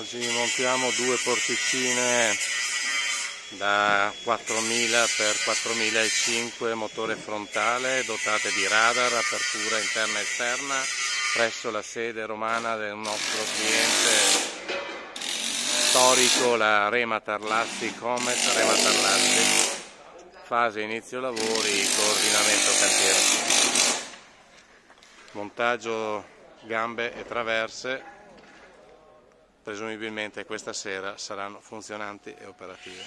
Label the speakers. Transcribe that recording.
Speaker 1: Oggi montiamo due porticine da 4000 x 4005 motore frontale dotate di radar, apertura interna e esterna presso la sede romana del nostro cliente storico, la Rema Tarlassi Comet, Rema Tarlassi, fase inizio lavori, coordinamento cantiere, montaggio gambe e traverse Presumibilmente questa sera saranno funzionanti e operative.